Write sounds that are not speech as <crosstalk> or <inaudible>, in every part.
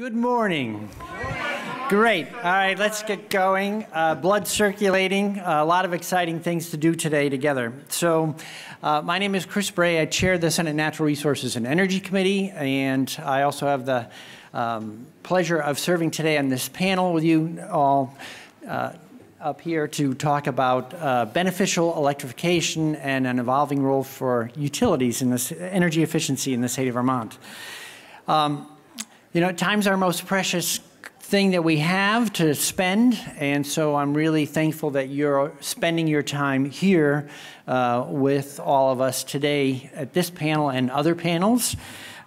Good morning. Great. All right, let's get going. Uh, blood circulating, a lot of exciting things to do today together. So, uh, my name is Chris Bray. I chair the Senate Natural Resources and Energy Committee, and I also have the um, pleasure of serving today on this panel with you all. Uh, up here to talk about uh, beneficial electrification and an evolving role for utilities in this energy efficiency in the state of Vermont. Um, you know, time's our most precious thing that we have to spend, and so I'm really thankful that you're spending your time here uh, with all of us today at this panel and other panels.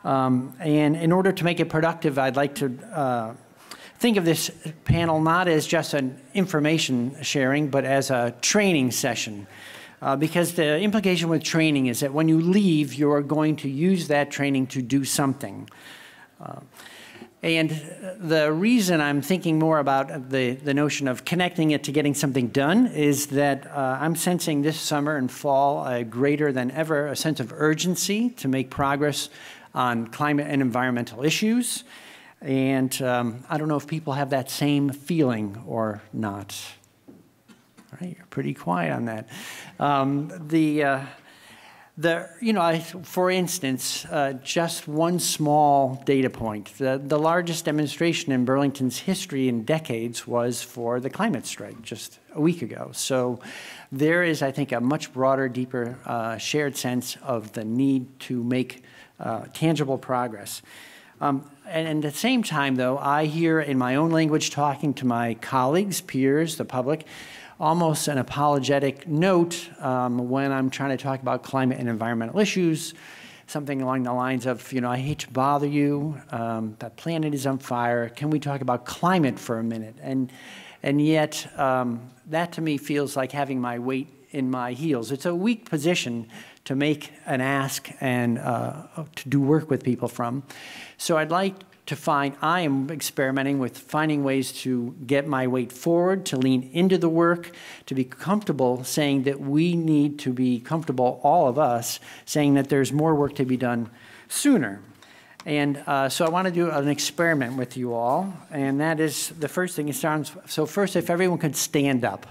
Um, and in order to make it productive, I'd like to uh, think of this panel not as just an information sharing, but as a training session. Uh, because the implication with training is that when you leave, you're going to use that training to do something. And the reason I'm thinking more about the, the notion of connecting it to getting something done is that uh, I'm sensing this summer and fall a greater than ever a sense of urgency to make progress on climate and environmental issues. And um, I don't know if people have that same feeling or not. All right, you're pretty quiet on that. Um, the uh, the, you know, I, for instance, uh, just one small data point. The, the largest demonstration in Burlington's history in decades was for the climate strike just a week ago. So there is, I think, a much broader, deeper uh, shared sense of the need to make uh, tangible progress. Um, and at the same time, though, I hear in my own language talking to my colleagues, peers, the public, almost an apologetic note um, when I'm trying to talk about climate and environmental issues, something along the lines of, you know, I hate to bother you, um, the planet is on fire, can we talk about climate for a minute? And, and yet, um, that to me feels like having my weight in my heels. It's a weak position to make an ask and uh, to do work with people from. So I'd like to find, I am experimenting with finding ways to get my weight forward, to lean into the work, to be comfortable saying that we need to be comfortable, all of us, saying that there's more work to be done sooner. And uh, so I want to do an experiment with you all, and that is the first thing. It sounds so. First, if everyone could stand up,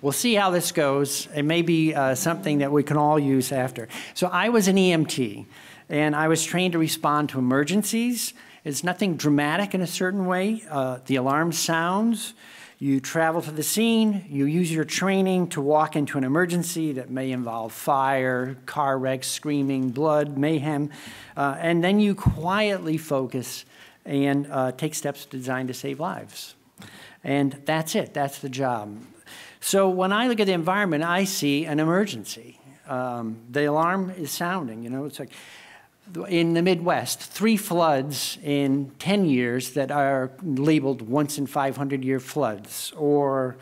we'll see how this goes. It may be uh, something that we can all use after. So I was an EMT and I was trained to respond to emergencies. It's nothing dramatic in a certain way. Uh, the alarm sounds, you travel to the scene, you use your training to walk into an emergency that may involve fire, car wrecks, screaming, blood, mayhem, uh, and then you quietly focus and uh, take steps designed to save lives. And that's it, that's the job. So when I look at the environment, I see an emergency. Um, the alarm is sounding, you know, it's like, in the Midwest, three floods in 10 years that are labeled once in 500 year floods, or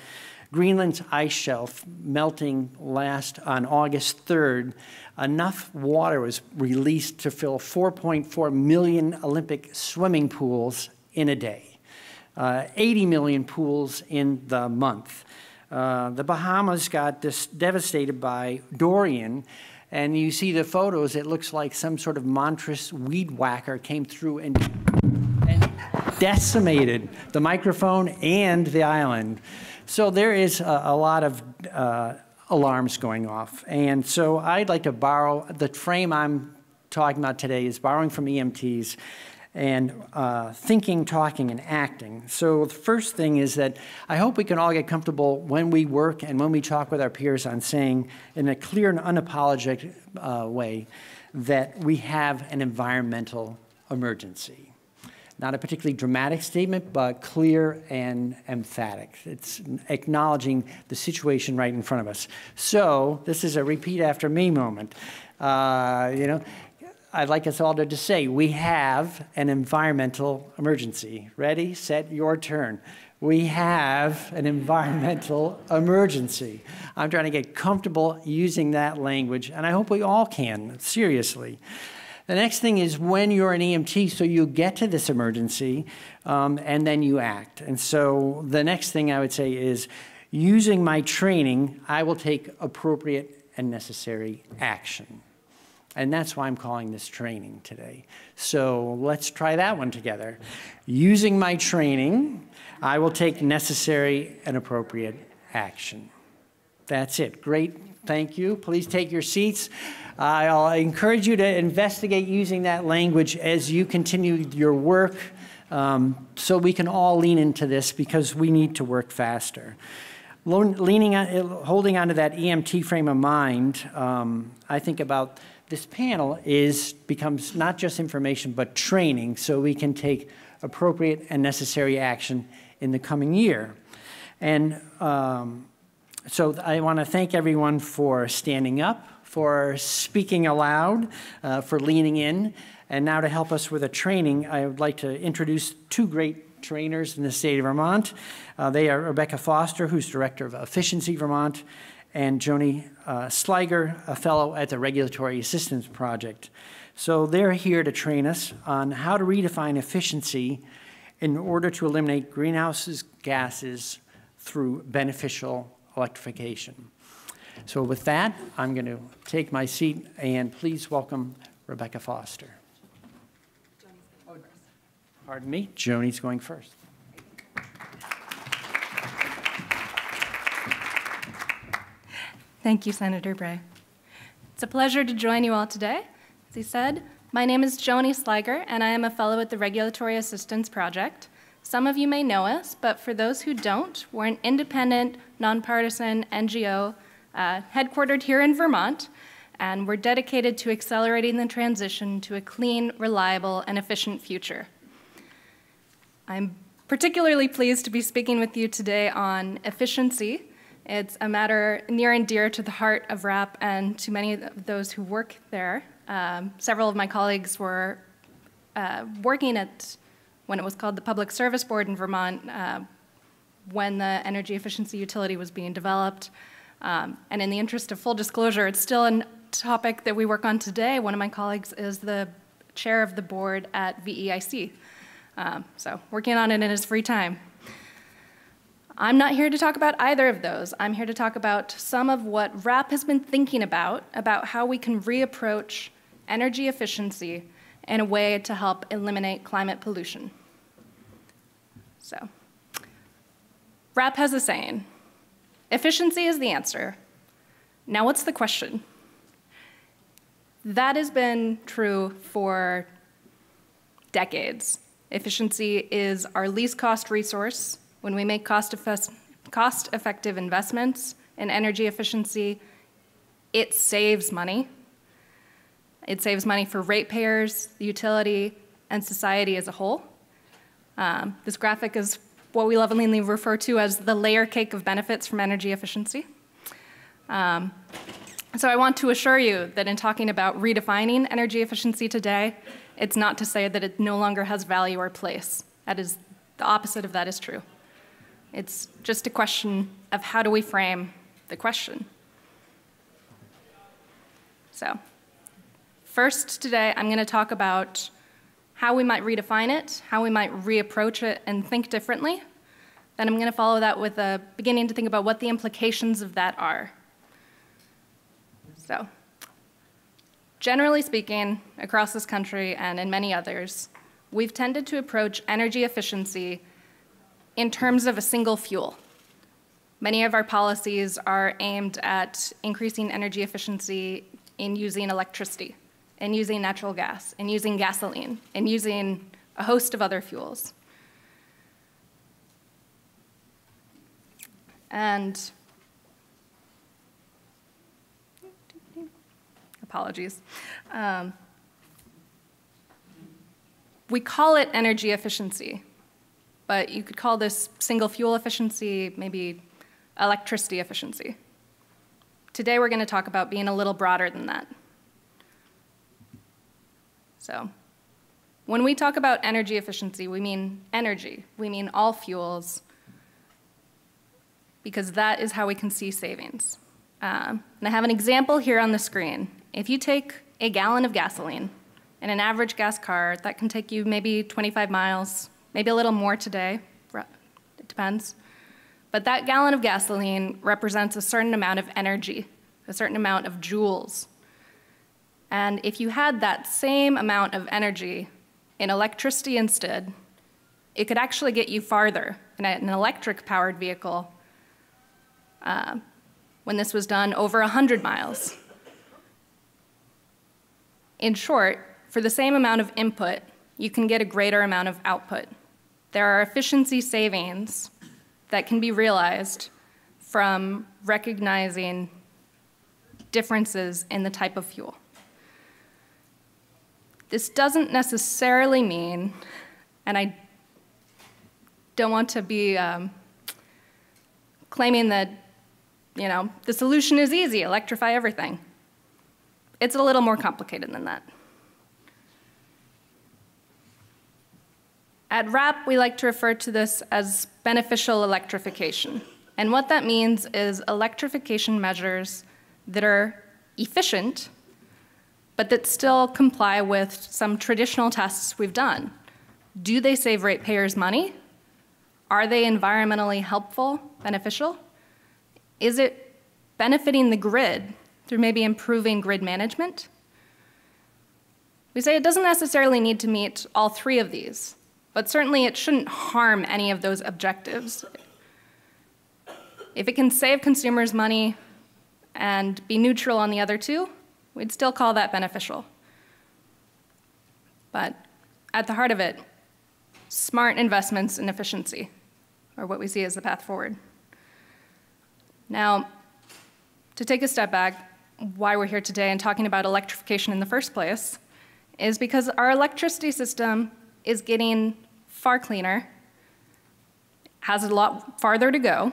Greenland's ice shelf melting last on August 3rd. Enough water was released to fill 4.4 million Olympic swimming pools in a day, uh, 80 million pools in the month. Uh, the Bahamas got devastated by Dorian and you see the photos, it looks like some sort of monstrous weed whacker came through and, and decimated the microphone and the island. So there is a, a lot of uh, alarms going off. And so I'd like to borrow, the frame I'm talking about today is borrowing from EMTs and uh, thinking, talking, and acting. So the first thing is that I hope we can all get comfortable when we work and when we talk with our peers on saying in a clear and unapologetic uh, way that we have an environmental emergency. Not a particularly dramatic statement, but clear and emphatic. It's acknowledging the situation right in front of us. So this is a repeat after me moment. Uh, you know, I'd like us all to say, we have an environmental emergency. Ready, set, your turn. We have an environmental emergency. I'm trying to get comfortable using that language, and I hope we all can, seriously. The next thing is when you're an EMT, so you get to this emergency um, and then you act. And so the next thing I would say is using my training, I will take appropriate and necessary action. And that's why I'm calling this training today. So let's try that one together. Using my training, I will take necessary and appropriate action. That's it. Great. Thank you. Please take your seats. I'll encourage you to investigate using that language as you continue your work um, so we can all lean into this because we need to work faster. Leaning on, holding onto that EMT frame of mind, um, I think about this panel is becomes not just information but training so we can take appropriate and necessary action in the coming year. And um, so I want to thank everyone for standing up, for speaking aloud, uh, for leaning in. And now to help us with a training, I would like to introduce two great trainers in the state of Vermont. Uh, they are Rebecca Foster, who's Director of Efficiency Vermont, and Joni uh, Sliger, a fellow at the Regulatory Assistance Project. So they're here to train us on how to redefine efficiency in order to eliminate greenhouse gases through beneficial electrification. So with that, I'm going to take my seat and please welcome Rebecca Foster. Pardon me, Joni's going first. Thank you, Senator Bray. It's a pleasure to join you all today. As he said, my name is Joni Sliger, and I am a fellow at the Regulatory Assistance Project. Some of you may know us, but for those who don't, we're an independent, nonpartisan NGO uh, headquartered here in Vermont, and we're dedicated to accelerating the transition to a clean, reliable, and efficient future. I'm particularly pleased to be speaking with you today on efficiency. It's a matter near and dear to the heart of RAP and to many of those who work there. Um, several of my colleagues were uh, working at when it was called the Public Service Board in Vermont uh, when the energy efficiency utility was being developed. Um, and in the interest of full disclosure, it's still a topic that we work on today. One of my colleagues is the chair of the board at VEIC. Um, so working on it in his free time. I'm not here to talk about either of those. I'm here to talk about some of what RAP has been thinking about, about how we can reapproach energy efficiency in a way to help eliminate climate pollution. So, RAP has a saying, efficiency is the answer. Now what's the question? That has been true for decades. Efficiency is our least cost resource. When we make cost, cost effective investments in energy efficiency, it saves money. It saves money for ratepayers, the utility, and society as a whole. Um, this graphic is what we lovingly refer to as the layer cake of benefits from energy efficiency. Um, so I want to assure you that in talking about redefining energy efficiency today, it's not to say that it no longer has value or place. That is, the opposite of that is true. It's just a question of how do we frame the question. So, first today, I'm going to talk about how we might redefine it, how we might reapproach it and think differently. Then I'm going to follow that with a beginning to think about what the implications of that are. So, Generally speaking, across this country and in many others, we've tended to approach energy efficiency in terms of a single fuel. Many of our policies are aimed at increasing energy efficiency in using electricity, in using natural gas, in using gasoline, in using a host of other fuels. And apologies. Um, we call it energy efficiency, but you could call this single fuel efficiency, maybe electricity efficiency. Today we're going to talk about being a little broader than that. So, when we talk about energy efficiency, we mean energy. We mean all fuels, because that is how we can see savings. Um, and I have an example here on the screen. If you take a gallon of gasoline in an average gas car, that can take you maybe 25 miles, maybe a little more today, it depends. But that gallon of gasoline represents a certain amount of energy, a certain amount of joules. And if you had that same amount of energy in electricity instead, it could actually get you farther in an electric powered vehicle uh, when this was done over 100 miles. In short, for the same amount of input, you can get a greater amount of output. There are efficiency savings that can be realized from recognizing differences in the type of fuel. This doesn't necessarily mean, and I don't want to be um, claiming that, you know, the solution is easy, electrify everything. It's a little more complicated than that. At RAP, we like to refer to this as beneficial electrification. And what that means is electrification measures that are efficient, but that still comply with some traditional tests we've done. Do they save ratepayers money? Are they environmentally helpful, beneficial? Is it benefiting the grid through maybe improving grid management? We say it doesn't necessarily need to meet all three of these. But certainly it shouldn't harm any of those objectives. If it can save consumers money and be neutral on the other two, we'd still call that beneficial. But at the heart of it, smart investments in efficiency are what we see as the path forward. Now, to take a step back, why we're here today and talking about electrification in the first place is because our electricity system is getting far cleaner, has a lot farther to go,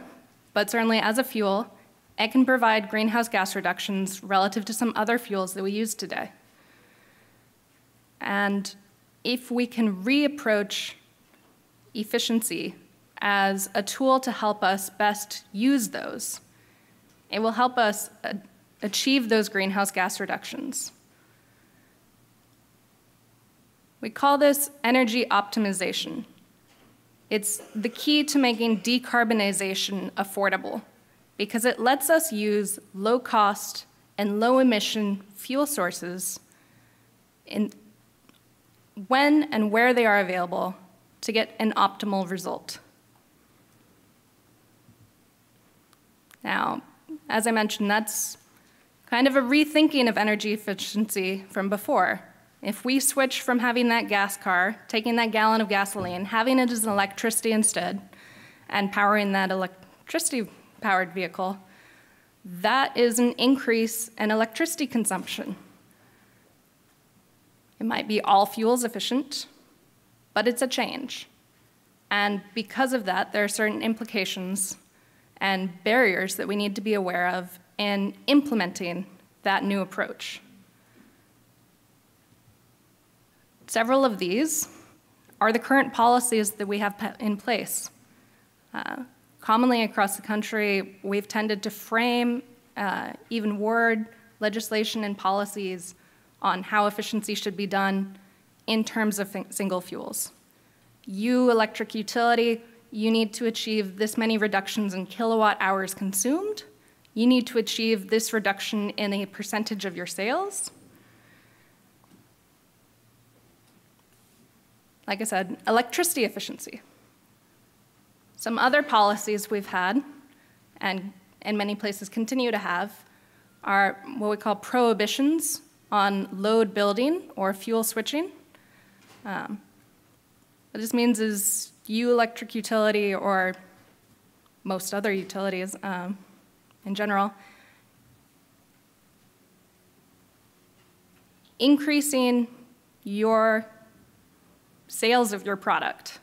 but certainly as a fuel, it can provide greenhouse gas reductions relative to some other fuels that we use today. And if we can reapproach efficiency as a tool to help us best use those, it will help us uh, achieve those greenhouse gas reductions. We call this energy optimization. It's the key to making decarbonization affordable because it lets us use low cost and low emission fuel sources in when and where they are available to get an optimal result. Now, as I mentioned, that's kind of a rethinking of energy efficiency from before. If we switch from having that gas car, taking that gallon of gasoline, having it as electricity instead, and powering that electricity powered vehicle, that is an increase in electricity consumption. It might be all fuels efficient, but it's a change. And because of that, there are certain implications and barriers that we need to be aware of in implementing that new approach. Several of these are the current policies that we have in place. Uh, commonly across the country, we've tended to frame uh, even word legislation and policies on how efficiency should be done in terms of single fuels. You, electric utility, you need to achieve this many reductions in kilowatt hours consumed. You need to achieve this reduction in a percentage of your sales. Like I said, electricity efficiency. Some other policies we've had, and in many places continue to have, are what we call prohibitions on load building or fuel switching. Um, what this means is you electric utility or most other utilities um, in general, increasing your sales of your product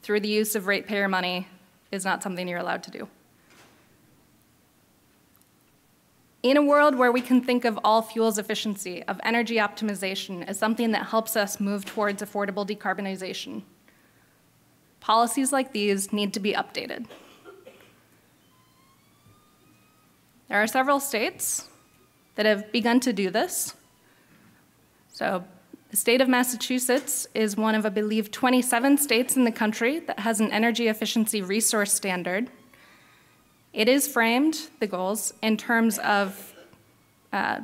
through the use of ratepayer money is not something you're allowed to do. In a world where we can think of all fuels efficiency, of energy optimization as something that helps us move towards affordable decarbonization, policies like these need to be updated. There are several states that have begun to do this. So the state of Massachusetts is one of, I believe, 27 states in the country that has an energy efficiency resource standard. It is framed, the goals, in terms of uh,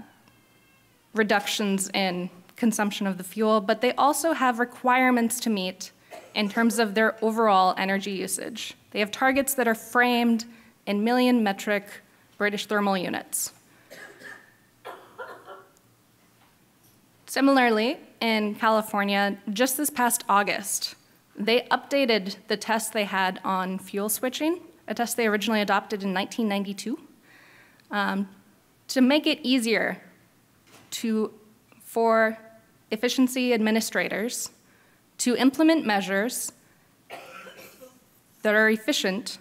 reductions in consumption of the fuel, but they also have requirements to meet in terms of their overall energy usage. They have targets that are framed in million metric British thermal units. Similarly, in California, just this past August, they updated the test they had on fuel switching, a test they originally adopted in 1992, um, to make it easier to, for efficiency administrators to implement measures that are efficient,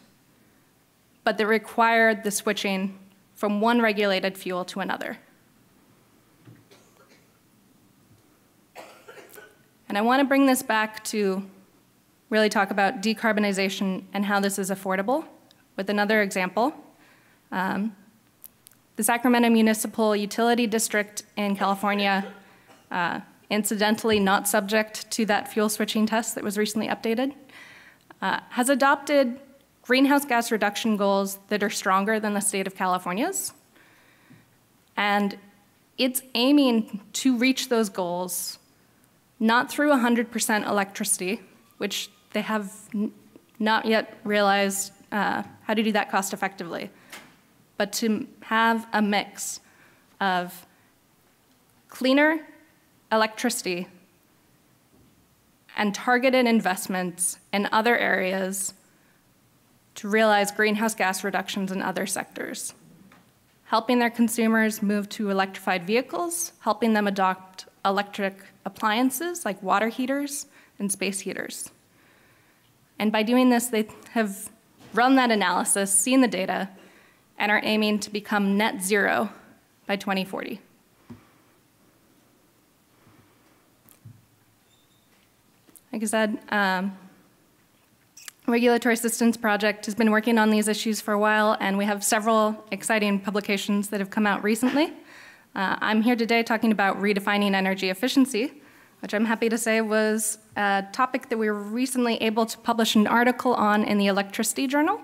but that require the switching from one regulated fuel to another. And I want to bring this back to really talk about decarbonization and how this is affordable with another example. Um, the Sacramento Municipal Utility District in California, uh, incidentally not subject to that fuel switching test that was recently updated, uh, has adopted greenhouse gas reduction goals that are stronger than the state of California's. And it's aiming to reach those goals not through 100% electricity, which they have not yet realized uh, how to do that cost effectively, but to have a mix of cleaner electricity and targeted investments in other areas to realize greenhouse gas reductions in other sectors, helping their consumers move to electrified vehicles, helping them adopt electric appliances like water heaters and space heaters. And by doing this, they have run that analysis, seen the data, and are aiming to become net zero by 2040. Like I said, um, Regulatory Assistance Project has been working on these issues for a while, and we have several exciting publications that have come out recently. Uh, I'm here today talking about redefining energy efficiency, which I'm happy to say was a topic that we were recently able to publish an article on in the Electricity Journal.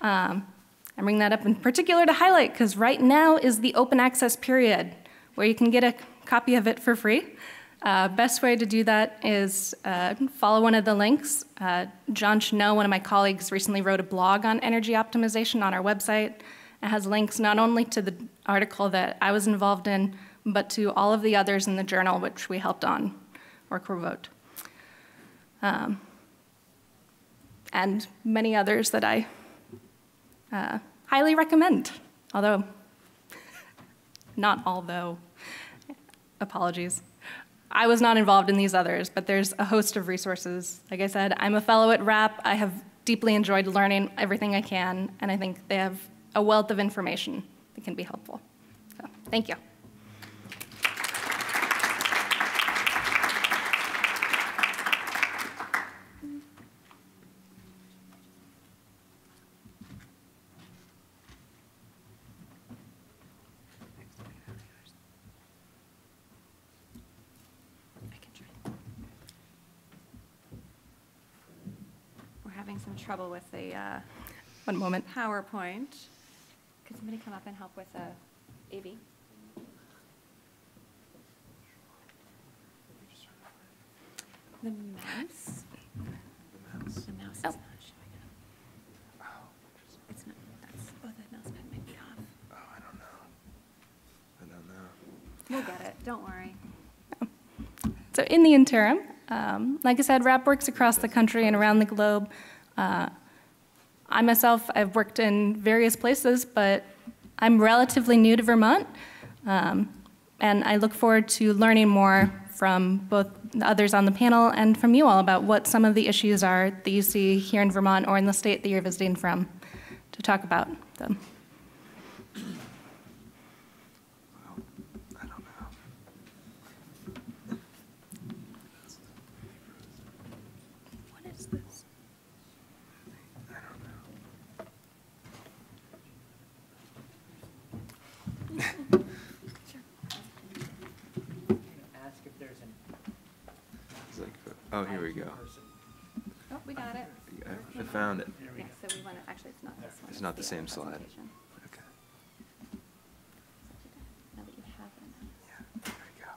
Um, I bring that up in particular to highlight because right now is the open access period where you can get a copy of it for free. Uh, best way to do that is uh, follow one of the links. Uh, John Shenot, one of my colleagues, recently wrote a blog on energy optimization on our website. It has links not only to the article that I was involved in, but to all of the others in the journal which we helped on or co-wrote. Um, and many others that I uh, highly recommend, although, <laughs> not although, apologies. I was not involved in these others, but there's a host of resources. Like I said, I'm a fellow at RAP. I have deeply enjoyed learning everything I can, and I think they have a wealth of information that can be helpful. So, thank you. We're having some trouble with the uh, One moment. PowerPoint. Could somebody come up and help with the AV? The mouse? The mouse is Oh. not showing up. It's not, that's, oh, the mouse pad might be off. Oh, I don't know. I don't know. We'll get it, don't worry. So in the interim, um, like I said, RAP works across the country and around the globe. Uh, I myself, I've worked in various places, but I'm relatively new to Vermont. Um, and I look forward to learning more from both the others on the panel and from you all about what some of the issues are that you see here in Vermont or in the state that you're visiting from to talk about them. Well, I don't know. What is this? I don't know. Ask if there's an It's like, oh, here we go. Oh, we got it. I I found it. Yeah, so we want to, actually, it's not this one. It's not the same slide. Okay. Now that you have it. Yeah, there we go.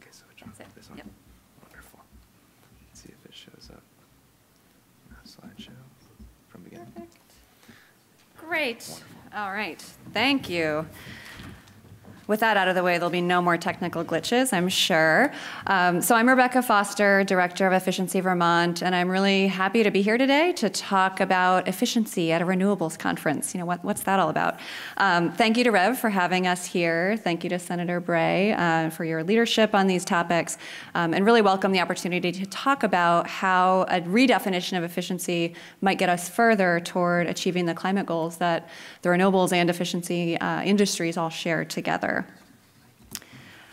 Okay, so which one? This one? Yep. Wonderful. Let's see if it shows up. Slideshow from beginning. Perfect. Great. All right. Thank you. With that out of the way, there'll be no more technical glitches, I'm sure. Um, so I'm Rebecca Foster, Director of Efficiency Vermont, and I'm really happy to be here today to talk about efficiency at a renewables conference. You know, what, what's that all about? Um, thank you to Rev for having us here. Thank you to Senator Bray uh, for your leadership on these topics, um, and really welcome the opportunity to talk about how a redefinition of efficiency might get us further toward achieving the climate goals that the renewables and efficiency uh, industries all share together.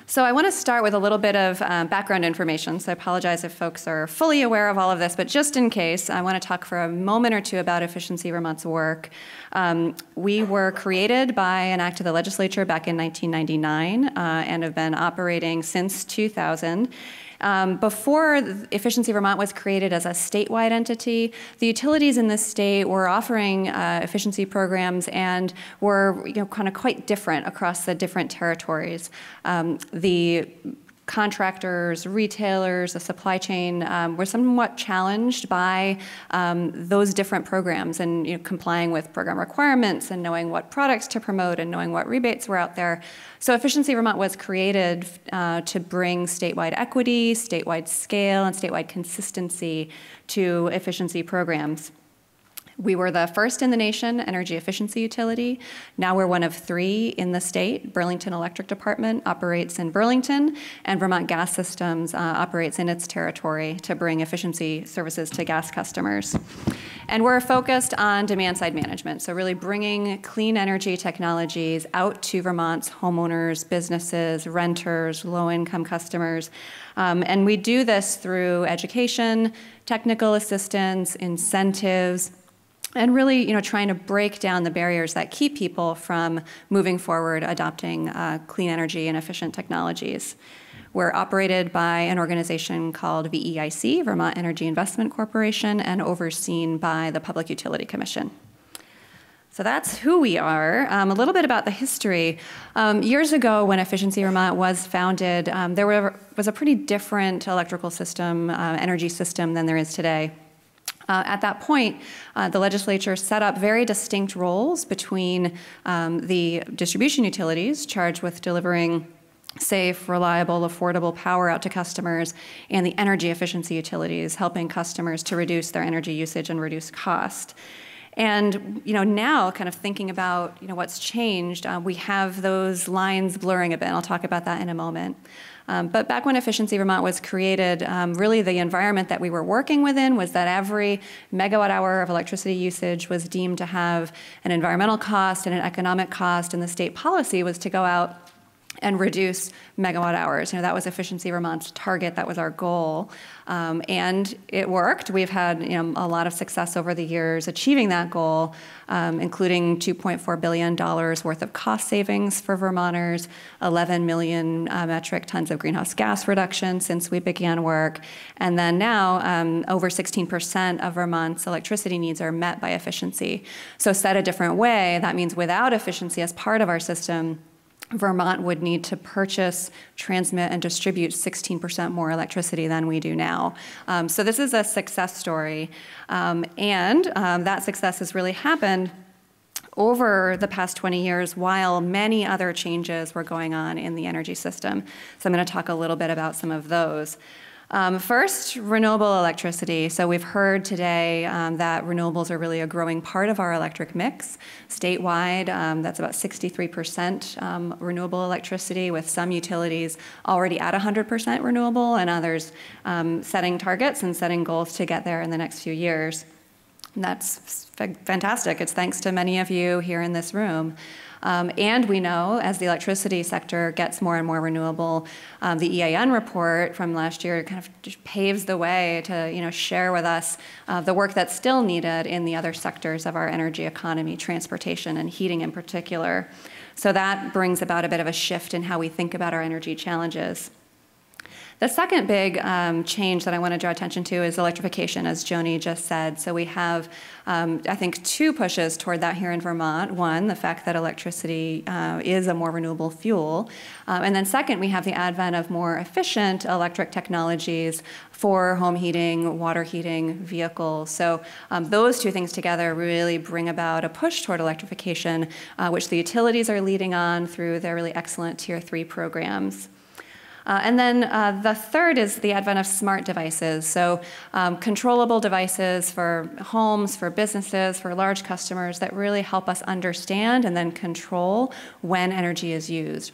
So I want to start with a little bit of um, background information. So I apologize if folks are fully aware of all of this, but just in case, I want to talk for a moment or two about Efficiency Vermont's work. Um, we were created by an act of the legislature back in 1999 uh, and have been operating since 2000. Um, before Efficiency Vermont was created as a statewide entity, the utilities in the state were offering uh, efficiency programs and were you know, kind of quite different across the different territories. Um, the contractors, retailers, the supply chain um, were somewhat challenged by um, those different programs and you know, complying with program requirements and knowing what products to promote and knowing what rebates were out there. So Efficiency Vermont was created uh, to bring statewide equity, statewide scale, and statewide consistency to efficiency programs. We were the first in the nation energy efficiency utility. Now we're one of three in the state. Burlington Electric Department operates in Burlington, and Vermont Gas Systems uh, operates in its territory to bring efficiency services to gas customers. And we're focused on demand side management, so really bringing clean energy technologies out to Vermont's homeowners, businesses, renters, low income customers. Um, and we do this through education, technical assistance, incentives, and really you know trying to break down the barriers that keep people from moving forward adopting uh, clean energy and efficient technologies we're operated by an organization called VEIC, Vermont Energy Investment Corporation, and overseen by the Public Utility Commission. So that's who we are. Um, a little bit about the history. Um, years ago, when Efficiency Vermont was founded, um, there were, was a pretty different electrical system, uh, energy system than there is today. Uh, at that point, uh, the legislature set up very distinct roles between um, the distribution utilities charged with delivering safe, reliable, affordable power out to customers, and the energy efficiency utilities helping customers to reduce their energy usage and reduce cost. And you know, now, kind of thinking about you know what's changed, uh, we have those lines blurring a bit. I'll talk about that in a moment. Um, but back when Efficiency Vermont was created, um, really the environment that we were working within was that every megawatt hour of electricity usage was deemed to have an environmental cost and an economic cost, and the state policy was to go out and reduce megawatt hours. You know, that was Efficiency Vermont's target. That was our goal, um, and it worked. We've had you know a lot of success over the years achieving that goal, um, including 2.4 billion dollars worth of cost savings for Vermonters, 11 million uh, metric tons of greenhouse gas reduction since we began work, and then now um, over 16% of Vermont's electricity needs are met by efficiency. So said a different way, that means without efficiency as part of our system Vermont would need to purchase, transmit, and distribute 16% more electricity than we do now. Um, so this is a success story. Um, and um, that success has really happened over the past 20 years while many other changes were going on in the energy system. So I'm going to talk a little bit about some of those. Um, first, renewable electricity. So we've heard today um, that renewables are really a growing part of our electric mix. Statewide, um, that's about 63% um, renewable electricity, with some utilities already at 100% renewable and others um, setting targets and setting goals to get there in the next few years. And that's fantastic. It's thanks to many of you here in this room. Um, and we know as the electricity sector gets more and more renewable, um, the EAN report from last year kind of paves the way to you know, share with us uh, the work that's still needed in the other sectors of our energy economy, transportation and heating in particular. So that brings about a bit of a shift in how we think about our energy challenges. The second big um, change that I want to draw attention to is electrification, as Joni just said. So we have, um, I think, two pushes toward that here in Vermont. One, the fact that electricity uh, is a more renewable fuel. Um, and then second, we have the advent of more efficient electric technologies for home heating, water heating, vehicles. So um, those two things together really bring about a push toward electrification, uh, which the utilities are leading on through their really excellent Tier 3 programs. Uh, and then uh, the third is the advent of smart devices. So, um, controllable devices for homes, for businesses, for large customers that really help us understand and then control when energy is used.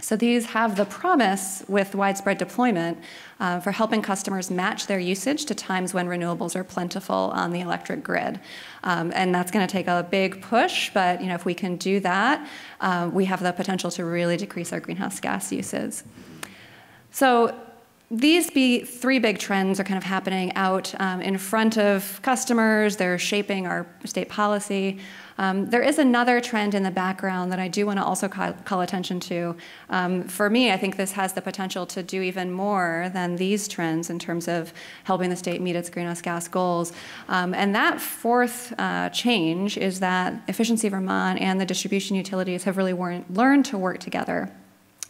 So, these have the promise with widespread deployment uh, for helping customers match their usage to times when renewables are plentiful on the electric grid. Um, and that's going to take a big push, but you know, if we can do that, uh, we have the potential to really decrease our greenhouse gas uses. So these be three big trends are kind of happening out um, in front of customers. They're shaping our state policy. Um, there is another trend in the background that I do want to also call, call attention to. Um, for me, I think this has the potential to do even more than these trends in terms of helping the state meet its greenhouse gas goals. Um, and that fourth uh, change is that Efficiency Vermont and the distribution utilities have really learned to work together.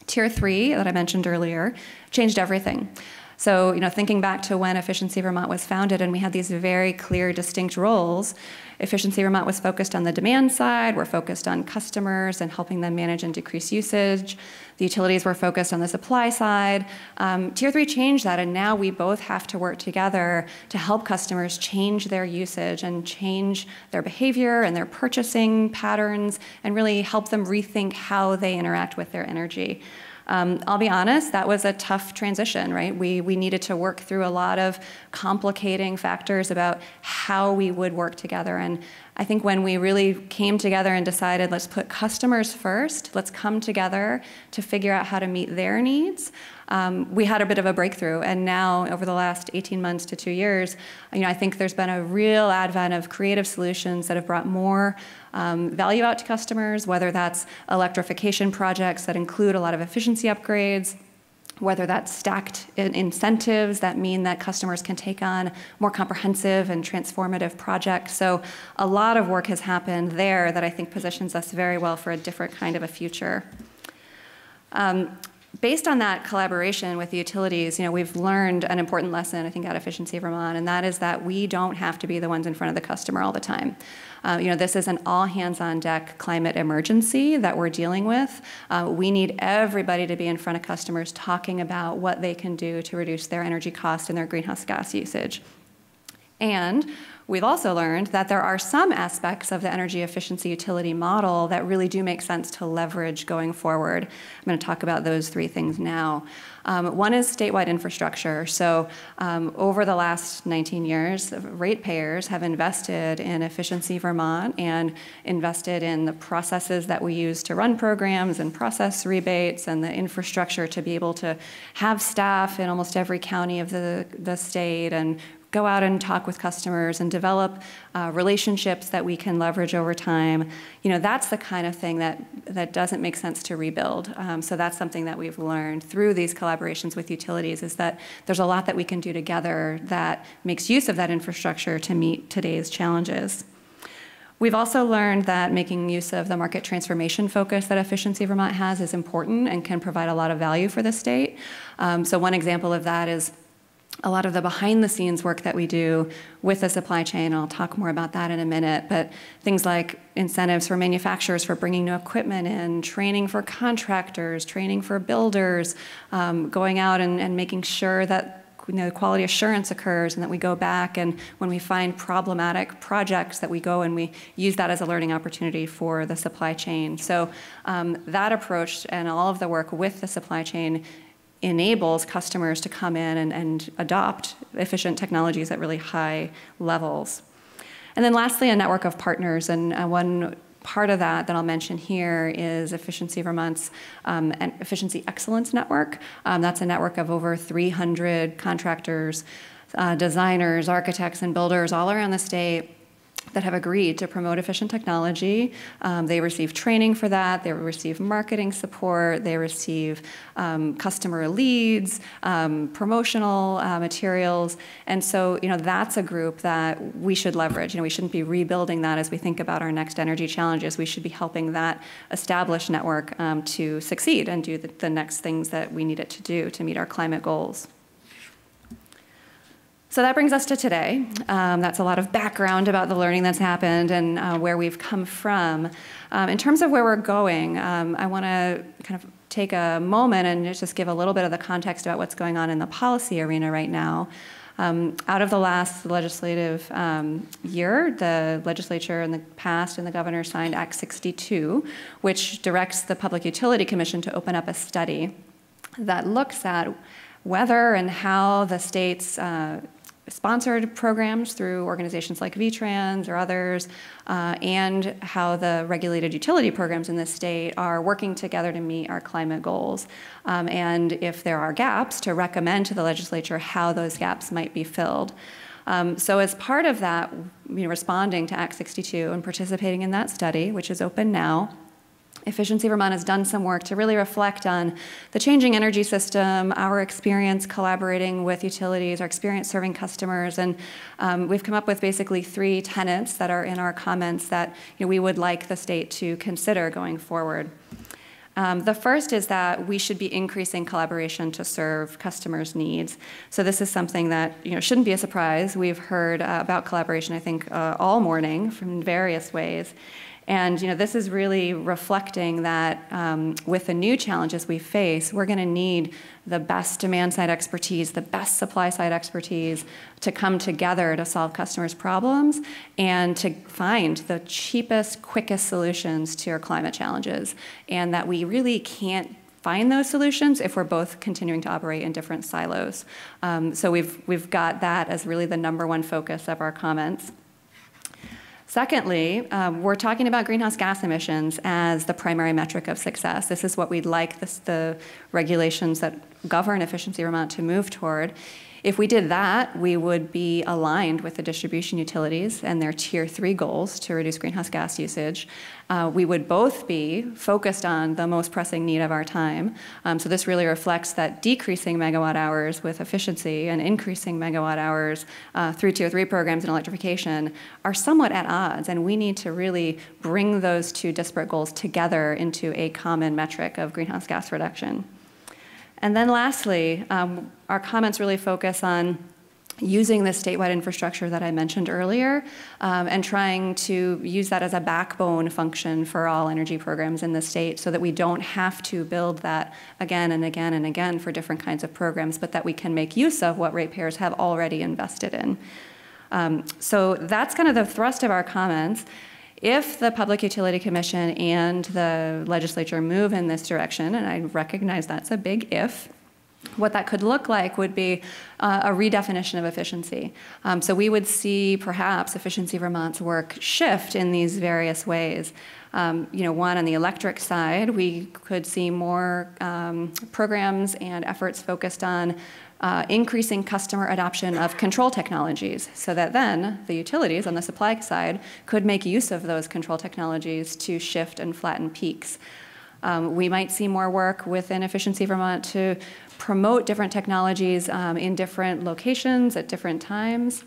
Tier three, that I mentioned earlier, changed everything. So, you know, thinking back to when Efficiency Vermont was founded and we had these very clear, distinct roles, Efficiency Vermont was focused on the demand side, we're focused on customers and helping them manage and decrease usage. The utilities were focused on the supply side. Um, tier three changed that, and now we both have to work together to help customers change their usage and change their behavior and their purchasing patterns and really help them rethink how they interact with their energy. Um, I'll be honest, that was a tough transition, right? We, we needed to work through a lot of complicating factors about how we would work together. And I think when we really came together and decided, let's put customers first, let's come together to figure out how to meet their needs, um, we had a bit of a breakthrough. And now, over the last 18 months to two years, you know, I think there's been a real advent of creative solutions that have brought more um, value out to customers, whether that's electrification projects that include a lot of efficiency upgrades, whether that's stacked in incentives that mean that customers can take on more comprehensive and transformative projects. So a lot of work has happened there that I think positions us very well for a different kind of a future. Um, based on that collaboration with the utilities, you know, we've learned an important lesson, I think, at Efficiency Vermont, and that is that we don't have to be the ones in front of the customer all the time. Uh, you know, this is an all hands on deck climate emergency that we're dealing with. Uh, we need everybody to be in front of customers talking about what they can do to reduce their energy cost and their greenhouse gas usage. And We've also learned that there are some aspects of the energy efficiency utility model that really do make sense to leverage going forward. I'm going to talk about those three things now. Um, one is statewide infrastructure. So, um, over the last 19 years, ratepayers have invested in Efficiency Vermont and invested in the processes that we use to run programs and process rebates and the infrastructure to be able to have staff in almost every county of the, the state and go out and talk with customers and develop uh, relationships that we can leverage over time. You know, that's the kind of thing that, that doesn't make sense to rebuild. Um, so that's something that we've learned through these collaborations with utilities is that there's a lot that we can do together that makes use of that infrastructure to meet today's challenges. We've also learned that making use of the market transformation focus that Efficiency Vermont has is important and can provide a lot of value for the state. Um, so one example of that is a lot of the behind the scenes work that we do with the supply chain. I'll talk more about that in a minute. But things like incentives for manufacturers for bringing new equipment in, training for contractors, training for builders, um, going out and, and making sure that you know, quality assurance occurs and that we go back and when we find problematic projects that we go and we use that as a learning opportunity for the supply chain. So um, that approach and all of the work with the supply chain enables customers to come in and, and adopt efficient technologies at really high levels. And then lastly, a network of partners. And uh, one part of that that I'll mention here is Efficiency Vermont's um, Efficiency Excellence Network. Um, that's a network of over 300 contractors, uh, designers, architects, and builders all around the state that have agreed to promote efficient technology. Um, they receive training for that, they receive marketing support, they receive um, customer leads, um, promotional uh, materials. And so, you know, that's a group that we should leverage. You know, we shouldn't be rebuilding that as we think about our next energy challenges. We should be helping that established network um, to succeed and do the, the next things that we need it to do to meet our climate goals. So that brings us to today. Um, that's a lot of background about the learning that's happened and uh, where we've come from. Um, in terms of where we're going, um, I want to kind of take a moment and just give a little bit of the context about what's going on in the policy arena right now. Um, out of the last legislative um, year, the legislature in the past and the governor signed Act 62, which directs the Public Utility Commission to open up a study that looks at whether and how the state's uh, sponsored programs through organizations like VTrans or others, uh, and how the regulated utility programs in this state are working together to meet our climate goals. Um, and if there are gaps, to recommend to the legislature how those gaps might be filled. Um, so as part of that, you know, responding to Act 62 and participating in that study, which is open now, Efficiency Vermont has done some work to really reflect on the changing energy system, our experience collaborating with utilities, our experience serving customers, and um, we've come up with basically three tenets that are in our comments that you know, we would like the state to consider going forward. Um, the first is that we should be increasing collaboration to serve customers' needs. So this is something that you know shouldn't be a surprise. We've heard uh, about collaboration, I think, uh, all morning from various ways. And you know, this is really reflecting that um, with the new challenges we face, we're going to need the best demand side expertise, the best supply side expertise to come together to solve customers' problems and to find the cheapest, quickest solutions to our climate challenges. And that we really can't find those solutions if we're both continuing to operate in different silos. Um, so we've, we've got that as really the number one focus of our comments. Secondly, um, we're talking about greenhouse gas emissions as the primary metric of success. This is what we'd like this, the regulations that govern efficiency Vermont to move toward. If we did that, we would be aligned with the distribution utilities and their tier three goals to reduce greenhouse gas usage. Uh, we would both be focused on the most pressing need of our time. Um, so this really reflects that decreasing megawatt hours with efficiency and increasing megawatt hours uh, through tier three programs and electrification are somewhat at odds, and we need to really bring those two disparate goals together into a common metric of greenhouse gas reduction. And then lastly, um, our comments really focus on using the statewide infrastructure that I mentioned earlier um, and trying to use that as a backbone function for all energy programs in the state so that we don't have to build that again and again and again for different kinds of programs, but that we can make use of what ratepayers have already invested in. Um, so that's kind of the thrust of our comments. If the Public Utility Commission and the legislature move in this direction, and I recognize that's a big if, what that could look like would be uh, a redefinition of efficiency. Um, so we would see perhaps Efficiency Vermont's work shift in these various ways. Um, you know, one on the electric side, we could see more um, programs and efforts focused on uh, increasing customer adoption of control technologies so that then the utilities on the supply side could make use of those control technologies to shift and flatten peaks. Um, we might see more work within Efficiency Vermont to promote different technologies um, in different locations at different times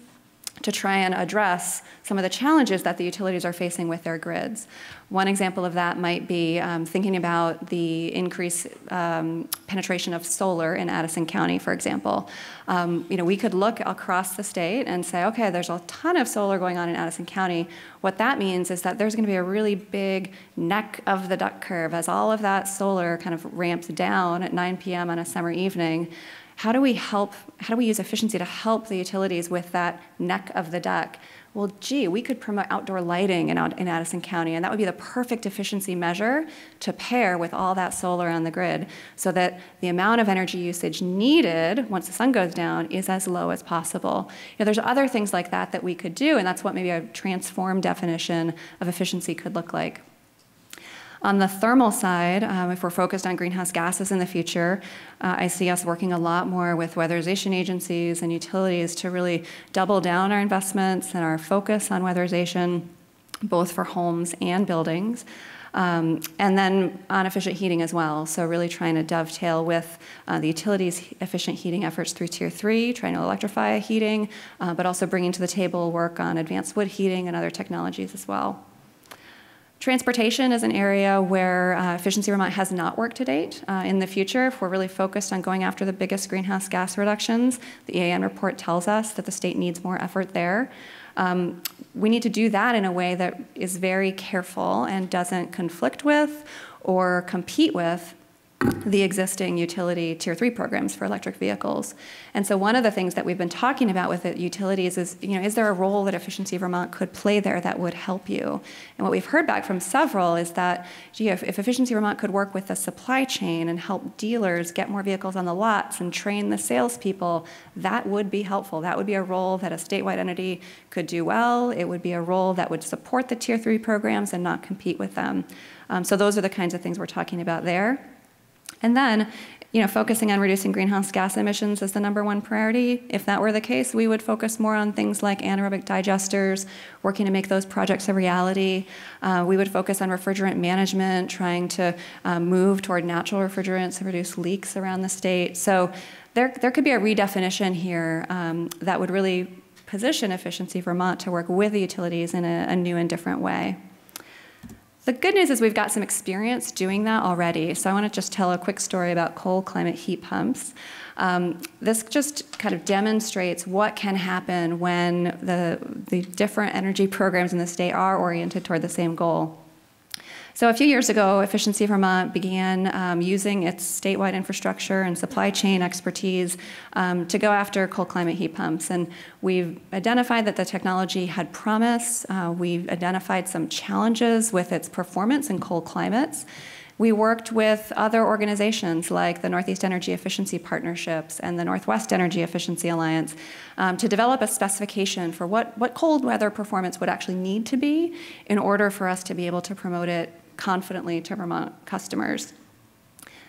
to try and address some of the challenges that the utilities are facing with their grids. One example of that might be um, thinking about the increased um, penetration of solar in Addison County, for example. Um, you know, we could look across the state and say, okay, there's a ton of solar going on in Addison County. What that means is that there's going to be a really big neck of the duck curve as all of that solar kind of ramps down at 9 p.m. on a summer evening how do we help, how do we use efficiency to help the utilities with that neck of the duck? Well, gee, we could promote outdoor lighting in, in Addison County, and that would be the perfect efficiency measure to pair with all that solar on the grid so that the amount of energy usage needed once the sun goes down is as low as possible. You know, there's other things like that that we could do, and that's what maybe a transformed definition of efficiency could look like. On the thermal side, um, if we're focused on greenhouse gases in the future, uh, I see us working a lot more with weatherization agencies and utilities to really double down our investments and our focus on weatherization, both for homes and buildings. Um, and then on efficient heating as well. So really trying to dovetail with uh, the utilities efficient heating efforts through tier three, trying to electrify heating, uh, but also bringing to the table work on advanced wood heating and other technologies as well. Transportation is an area where uh, Efficiency Vermont has not worked to date. Uh, in the future, if we're really focused on going after the biggest greenhouse gas reductions, the EAN report tells us that the state needs more effort there. Um, we need to do that in a way that is very careful and doesn't conflict with or compete with the existing utility tier three programs for electric vehicles. And so one of the things that we've been talking about with the utilities is, you know, is there a role that Efficiency Vermont could play there that would help you? And what we've heard back from several is that, gee, if, if Efficiency Vermont could work with the supply chain and help dealers get more vehicles on the lots and train the salespeople, that would be helpful. That would be a role that a statewide entity could do well. It would be a role that would support the tier three programs and not compete with them. Um, so those are the kinds of things we're talking about there. And then, you know, focusing on reducing greenhouse gas emissions is the number one priority. If that were the case, we would focus more on things like anaerobic digesters, working to make those projects a reality. Uh, we would focus on refrigerant management, trying to um, move toward natural refrigerants and reduce leaks around the state. So there, there could be a redefinition here um, that would really position Efficiency Vermont to work with the utilities in a, a new and different way. The good news is we've got some experience doing that already. So I want to just tell a quick story about cold climate heat pumps. Um, this just kind of demonstrates what can happen when the, the different energy <laughs> programs in the state are oriented toward the same goal. So a few years ago, Efficiency Vermont began um, using its statewide infrastructure and supply chain expertise um, to go after cold climate heat pumps. And we've identified that the technology had promise. Uh, we've identified some challenges with its performance in cold climates. We worked with other organizations like the Northeast Energy Efficiency Partnerships and the Northwest Energy Efficiency Alliance um, to develop a specification for what, what cold weather performance would actually need to be in order for us to be able to promote it confidently to Vermont customers.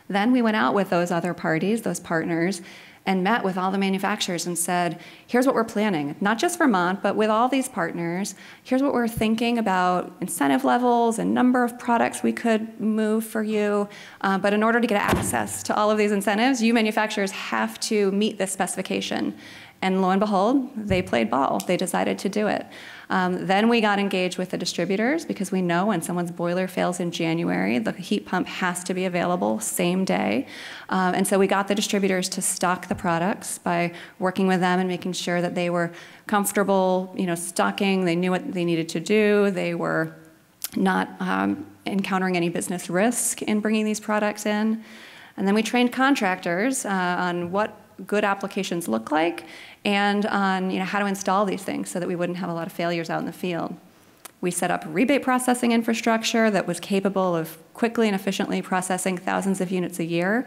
Then we went out with those other parties, those partners, and met with all the manufacturers and said, here's what we're planning, not just Vermont, but with all these partners. Here's what we're thinking about incentive levels and number of products we could move for you. Uh, but in order to get access to all of these incentives, you manufacturers have to meet this specification. And lo and behold, they played ball. They decided to do it. Um, then we got engaged with the distributors because we know when someone's boiler fails in January, the heat pump has to be available same day. Um, and so we got the distributors to stock the products by working with them and making sure that they were comfortable, you know, stocking. They knew what they needed to do. They were not um, encountering any business risk in bringing these products in. And then we trained contractors uh, on what good applications look like and on you know, how to install these things so that we wouldn't have a lot of failures out in the field. We set up rebate processing infrastructure that was capable of quickly and efficiently processing thousands of units a year.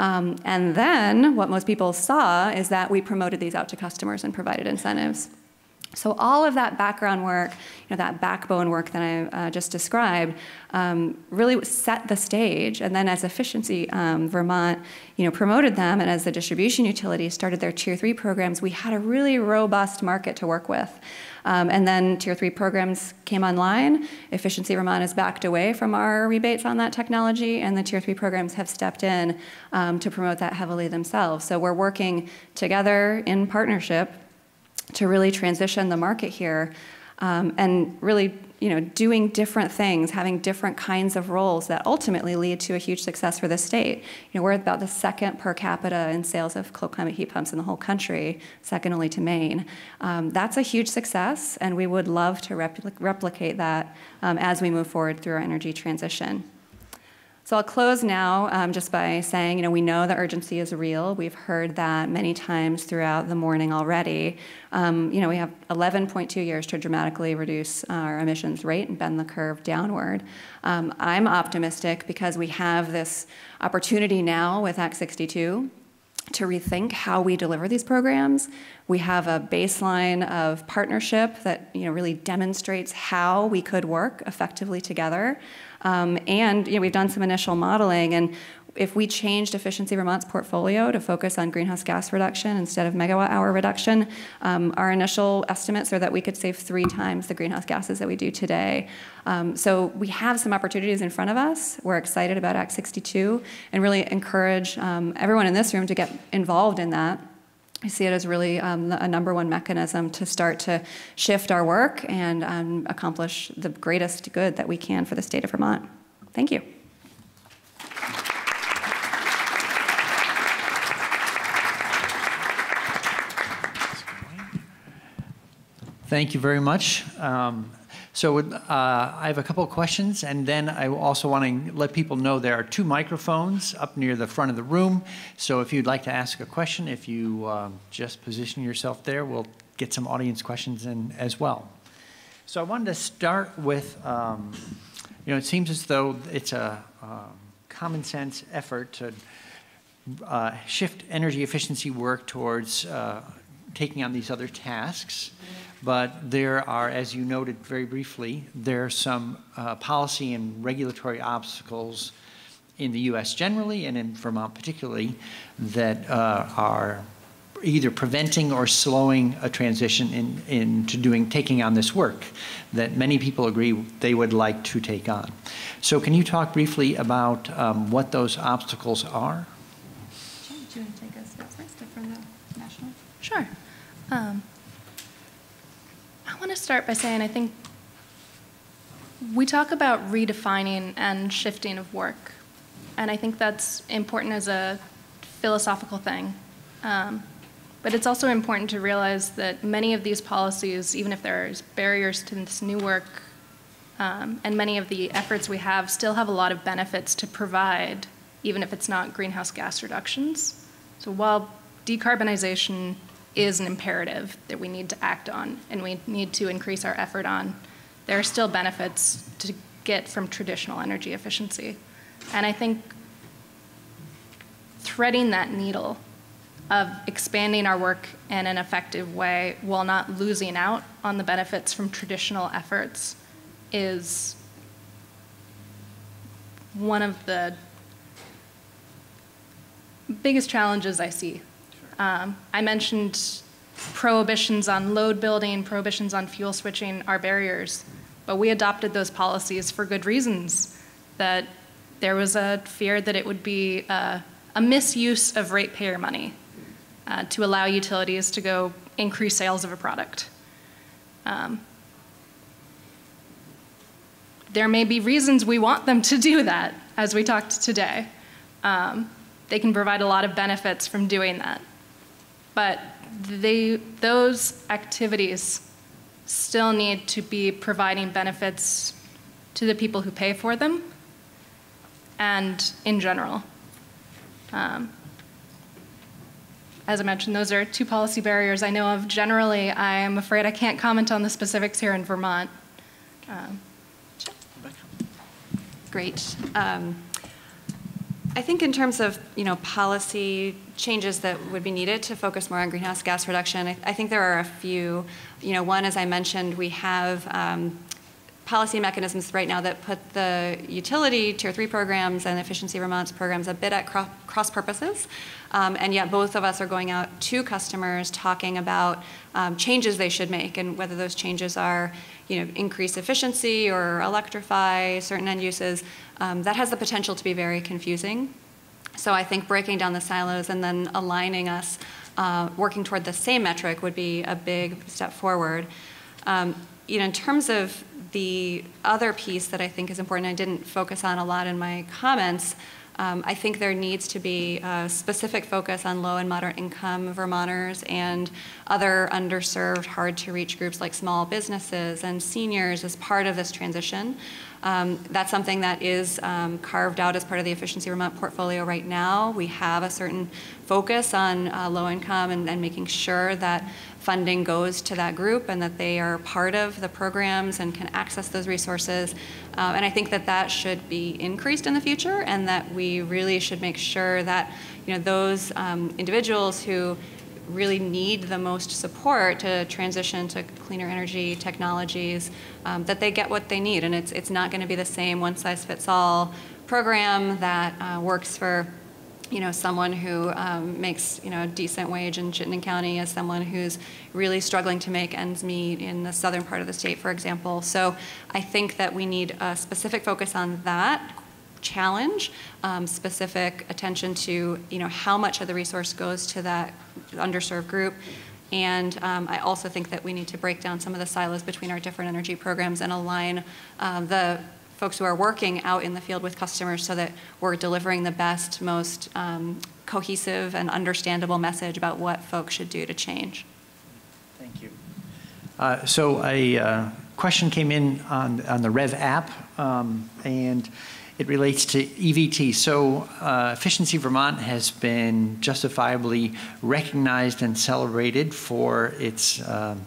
Um, and then what most people saw is that we promoted these out to customers and provided incentives. So all of that background work, you know, that backbone work that I uh, just described, um, really set the stage. And then as Efficiency um, Vermont, you know, promoted them, and as the distribution utilities started their Tier 3 programs, we had a really robust market to work with. Um, and then Tier 3 programs came online. Efficiency Vermont has backed away from our rebates on that technology, and the Tier 3 programs have stepped in um, to promote that heavily themselves. So we're working together in partnership to really transition the market here um, and really you know doing different things having different kinds of roles that ultimately lead to a huge success for the state. You know we're about the second per capita in sales of cold climate heat pumps in the whole country second only to maine. Um, that's a huge success and we would love to repl replicate that um, as we move forward through our energy transition so I'll close now um, just by saying, you know, we know the urgency is real. We've heard that many times throughout the morning already. Um, you know, we have 11.2 years to dramatically reduce our emissions rate and bend the curve downward. Um, I'm optimistic because we have this opportunity now with Act 62 to rethink how we deliver these programs. We have a baseline of partnership that you know really demonstrates how we could work effectively together. Um, and you know, we've done some initial modeling, and if we changed Efficiency Vermont's portfolio to focus on greenhouse gas reduction instead of megawatt hour reduction, um, our initial estimates are that we could save three times the greenhouse gases that we do today. Um, so we have some opportunities in front of us. We're excited about Act 62 and really encourage um, everyone in this room to get involved in that. I see it as really um, a number one mechanism to start to shift our work and um, accomplish the greatest good that we can for the state of Vermont. Thank you. Thank you very much. Um, so uh, I have a couple of questions, and then I also want to let people know there are two microphones up near the front of the room. So if you'd like to ask a question, if you uh, just position yourself there, we'll get some audience questions in as well. So I wanted to start with, um, you know, it seems as though it's a um, common sense effort to uh, shift energy efficiency work towards uh, taking on these other tasks. But there are, as you noted very briefly, there are some uh, policy and regulatory obstacles in the U.S. generally and in Vermont particularly that uh, are either preventing or slowing a transition in, into doing taking on this work that many people agree they would like to take on. So can you talk briefly about um, what those obstacles are? Do you want to take us first from the national? Sure. Um, To start by saying I think we talk about redefining and shifting of work, and I think that's important as a philosophical thing. Um, but it's also important to realize that many of these policies, even if there's barriers to this new work, um, and many of the efforts we have still have a lot of benefits to provide, even if it's not greenhouse gas reductions. So while decarbonization is an imperative that we need to act on and we need to increase our effort on. There are still benefits to get from traditional energy efficiency. And I think threading that needle of expanding our work in an effective way while not losing out on the benefits from traditional efforts is one of the biggest challenges I see um, I mentioned prohibitions on load building, prohibitions on fuel switching are barriers, but we adopted those policies for good reasons. That there was a fear that it would be uh, a misuse of ratepayer money uh, to allow utilities to go increase sales of a product. Um, there may be reasons we want them to do that, as we talked today. Um, they can provide a lot of benefits from doing that but they, those activities still need to be providing benefits to the people who pay for them and in general. Um, as I mentioned, those are two policy barriers I know of. Generally, I am afraid I can't comment on the specifics here in Vermont. Um, Great. Um, I think in terms of you know policy changes that would be needed to focus more on greenhouse gas reduction, I, I think there are a few. You know, one, as I mentioned, we have um, policy mechanisms right now that put the utility tier three programs and efficiency Vermont's programs a bit at cross purposes. Um, and yet both of us are going out to customers talking about um, changes they should make and whether those changes are you know, increase efficiency or electrify certain end uses, um, that has the potential to be very confusing. So I think breaking down the silos and then aligning us, uh, working toward the same metric would be a big step forward. Um, you know, in terms of the other piece that I think is important, I didn't focus on a lot in my comments, um, I think there needs to be a specific focus on low and moderate income Vermonters and other underserved, hard to reach groups like small businesses and seniors as part of this transition. Um, that's something that is um, carved out as part of the Efficiency Vermont portfolio right now. We have a certain focus on uh, low income and, and, making sure that funding goes to that group and that they are part of the programs and can access those resources. Um, and I think that that should be increased in the future and that we really should make sure that you know, those um, individuals who really need the most support to transition to cleaner energy technologies, um, that they get what they need. And it's, it's not going to be the same one size fits all program that uh, works for you know, someone who um, makes, you know, a decent wage in Chittenden County as someone who's really struggling to make ends meet in the southern part of the state, for example. So I think that we need a specific focus on that challenge, um, specific attention to, you know, how much of the resource goes to that underserved group. And um, I also think that we need to break down some of the silos between our different energy programs and align um, the folks who are working out in the field with customers so that we're delivering the best, most um, cohesive and understandable message about what folks should do to change. Thank you. Uh, so a uh, question came in on, on the Rev app, um, and it relates to EVT. So uh, Efficiency Vermont has been justifiably recognized and celebrated for its um,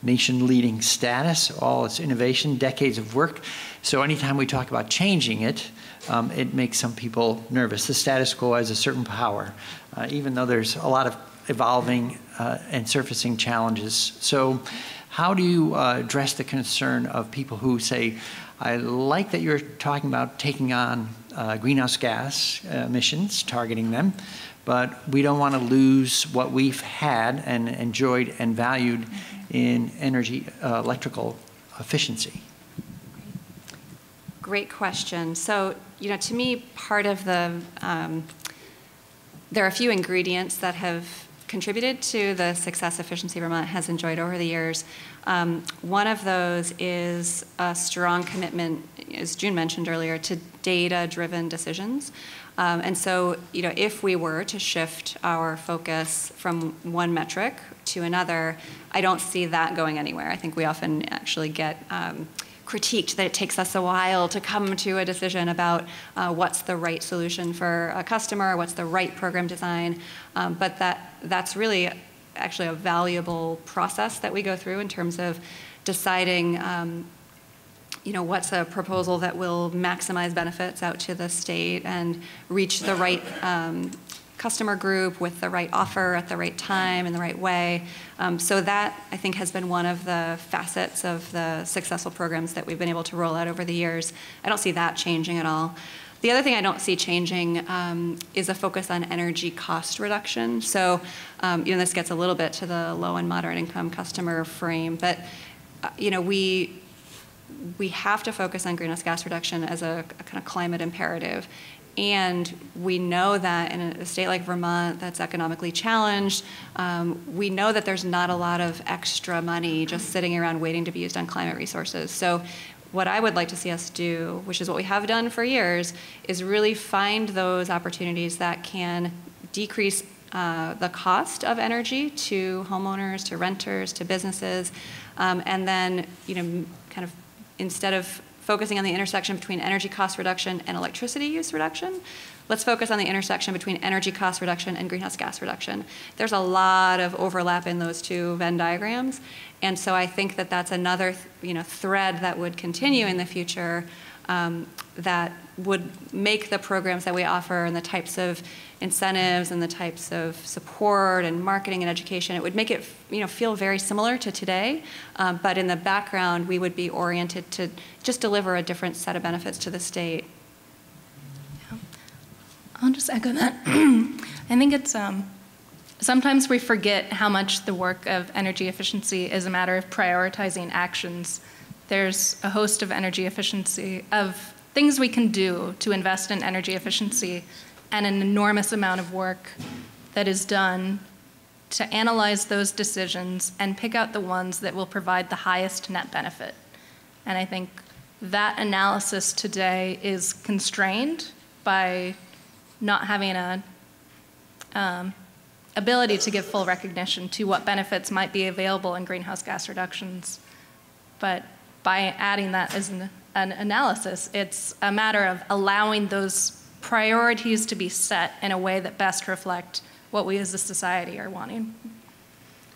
nation-leading status, all its innovation, decades of work. So anytime we talk about changing it, um, it makes some people nervous. The status quo has a certain power, uh, even though there's a lot of evolving uh, and surfacing challenges. So how do you uh, address the concern of people who say, I like that you're talking about taking on uh, greenhouse gas emissions, targeting them, but we don't want to lose what we've had and enjoyed and valued in energy uh, electrical efficiency? Great question. So, you know, to me, part of the, um, there are a few ingredients that have contributed to the success Efficiency Vermont has enjoyed over the years. Um, one of those is a strong commitment, as June mentioned earlier, to data-driven decisions. Um, and so, you know, if we were to shift our focus from one metric to another, I don't see that going anywhere. I think we often actually get um, critiqued that it takes us a while to come to a decision about uh, what's the right solution for a customer, what's the right program design. Um, but that that's really actually a valuable process that we go through in terms of deciding um, you know, what's a proposal that will maximize benefits out to the state and reach the right um, customer group with the right offer at the right time in the right way. Um, so that, I think, has been one of the facets of the successful programs that we've been able to roll out over the years. I don't see that changing at all. The other thing I don't see changing um, is a focus on energy cost reduction. So, um, you know, this gets a little bit to the low and moderate income customer frame, but, uh, you know, we we have to focus on greenhouse gas reduction as a, a kind of climate imperative. And we know that in a state like Vermont that's economically challenged, um, we know that there's not a lot of extra money just sitting around waiting to be used on climate resources. So what I would like to see us do, which is what we have done for years, is really find those opportunities that can decrease uh, the cost of energy to homeowners, to renters, to businesses, um, and then you know kind of instead of focusing on the intersection between energy cost reduction and electricity use reduction, let's focus on the intersection between energy cost reduction and greenhouse gas reduction. There's a lot of overlap in those two Venn diagrams, and so I think that that's another you know, thread that would continue in the future um, that would make the programs that we offer and the types of incentives and the types of support and marketing and education, it would make it you know, feel very similar to today. Um, but in the background, we would be oriented to just deliver a different set of benefits to the state. Yeah. I'll just echo that. <clears throat> I think it's um, sometimes we forget how much the work of energy efficiency is a matter of prioritizing actions there's a host of energy efficiency, of things we can do to invest in energy efficiency, and an enormous amount of work that is done to analyze those decisions and pick out the ones that will provide the highest net benefit. And I think that analysis today is constrained by not having a um, ability to give full recognition to what benefits might be available in greenhouse gas reductions. But by adding that as an, an analysis. It's a matter of allowing those priorities to be set in a way that best reflect what we as a society are wanting.